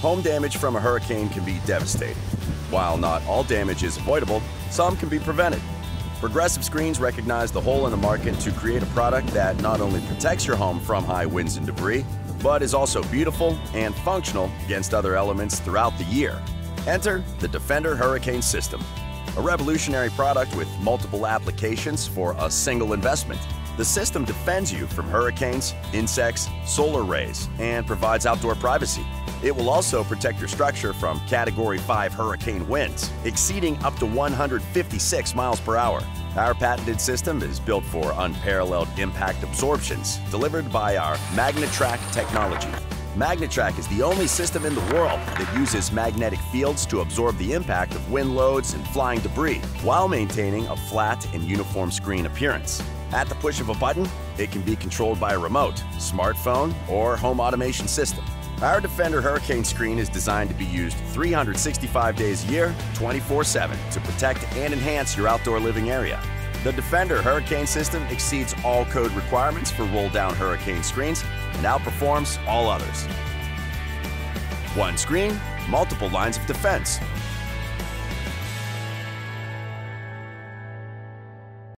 Home damage from a hurricane can be devastating. While not all damage is avoidable, some can be prevented. Progressive Screens recognize the hole in the market to create a product that not only protects your home from high winds and debris, but is also beautiful and functional against other elements throughout the year. Enter the Defender Hurricane System, a revolutionary product with multiple applications for a single investment. The system defends you from hurricanes, insects, solar rays, and provides outdoor privacy. It will also protect your structure from Category 5 hurricane winds, exceeding up to 156 miles per hour. Our patented system is built for unparalleled impact absorptions, delivered by our MagnaTrack technology. MagnaTrack is the only system in the world that uses magnetic fields to absorb the impact of wind loads and flying debris while maintaining a flat and uniform screen appearance. At the push of a button, it can be controlled by a remote, smartphone, or home automation system. Our Defender Hurricane screen is designed to be used 365 days a year, 24 7 to protect and enhance your outdoor living area. The Defender Hurricane system exceeds all code requirements for roll down hurricane screens and outperforms all others. One screen, multiple lines of defense.